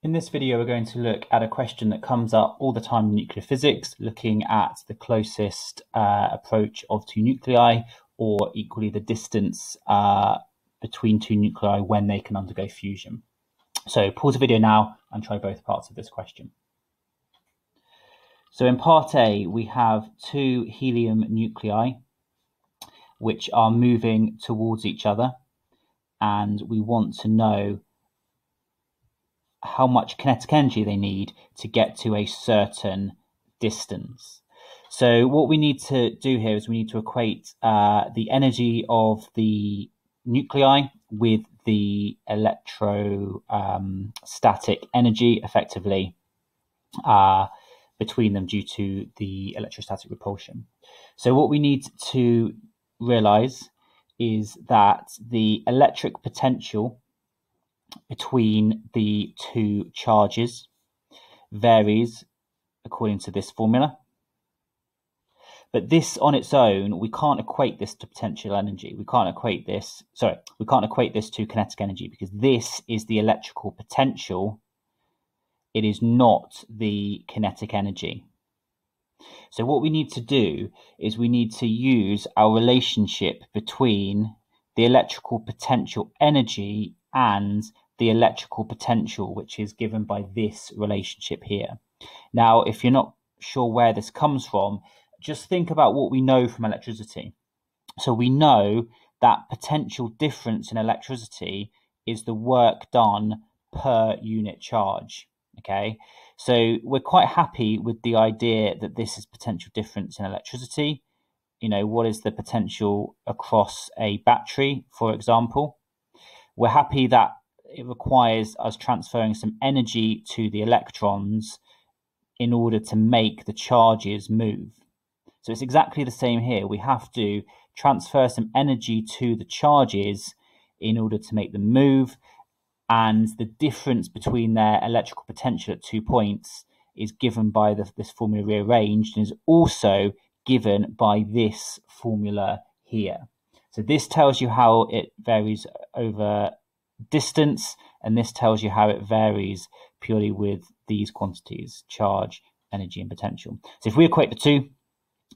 In this video, we're going to look at a question that comes up all the time in nuclear physics, looking at the closest uh, approach of two nuclei, or equally the distance uh, between two nuclei when they can undergo fusion. So pause the video now and try both parts of this question. So in part A, we have two helium nuclei which are moving towards each other, and we want to know how much kinetic energy they need to get to a certain distance. So what we need to do here is we need to equate uh, the energy of the nuclei with the electrostatic um, energy effectively uh, between them due to the electrostatic repulsion. So what we need to realize is that the electric potential between the two charges varies according to this formula. But this on its own, we can't equate this to potential energy. We can't equate this, sorry, we can't equate this to kinetic energy because this is the electrical potential. It is not the kinetic energy. So what we need to do is we need to use our relationship between the electrical potential energy and the electrical potential, which is given by this relationship here. Now, if you're not sure where this comes from, just think about what we know from electricity. So we know that potential difference in electricity is the work done per unit charge. Okay, so we're quite happy with the idea that this is potential difference in electricity. You know, what is the potential across a battery, for example? We're happy that it requires us transferring some energy to the electrons in order to make the charges move. So it's exactly the same here. We have to transfer some energy to the charges in order to make them move. And the difference between their electrical potential at two points is given by the, this formula rearranged and is also given by this formula here. So this tells you how it varies over distance, and this tells you how it varies purely with these quantities, charge, energy, and potential. So if we equate the two,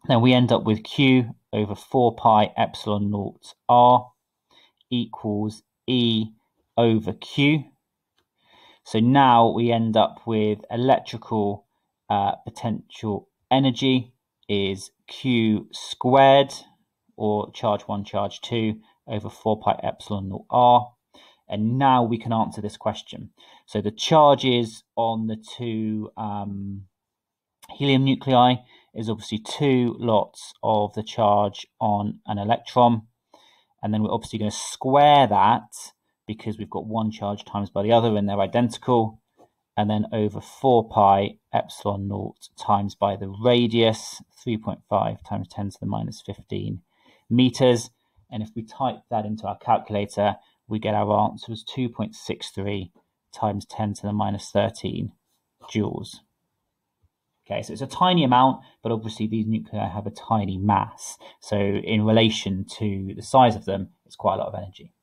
then we end up with Q over 4 pi epsilon naught R equals E over Q. So now we end up with electrical uh, potential energy is Q squared or charge 1, charge 2 over 4 pi epsilon naught R and now we can answer this question. So the charges on the two um, helium nuclei is obviously two lots of the charge on an electron. And then we're obviously going to square that because we've got one charge times by the other and they're identical. And then over 4 pi epsilon naught times by the radius, 3.5 times 10 to the minus 15 meters. And if we type that into our calculator, we get our answer as 2.63 times 10 to the minus 13 joules. Okay, so it's a tiny amount, but obviously these nuclei have a tiny mass. So in relation to the size of them, it's quite a lot of energy.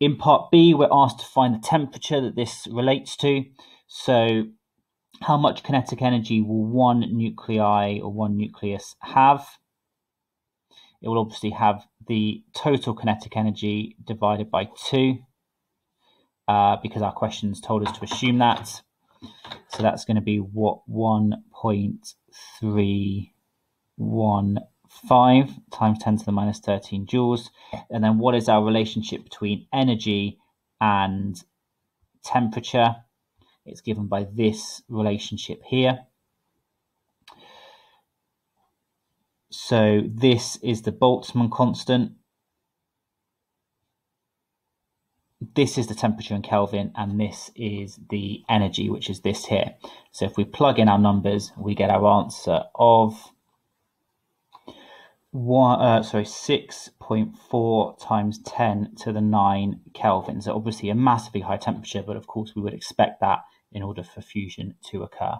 In part B, we're asked to find the temperature that this relates to. So how much kinetic energy will one nuclei or one nucleus have? It will obviously have the total kinetic energy divided by 2 uh, because our questions told us to assume that. So that's going to be what 1.315 times 10 to the minus 13 joules. And then what is our relationship between energy and temperature? It's given by this relationship here. So this is the Boltzmann constant. This is the temperature in Kelvin, and this is the energy, which is this here. So if we plug in our numbers, we get our answer of one, uh, sorry, 6.4 times 10 to the 9 Kelvin. So obviously a massively high temperature, but of course we would expect that in order for fusion to occur.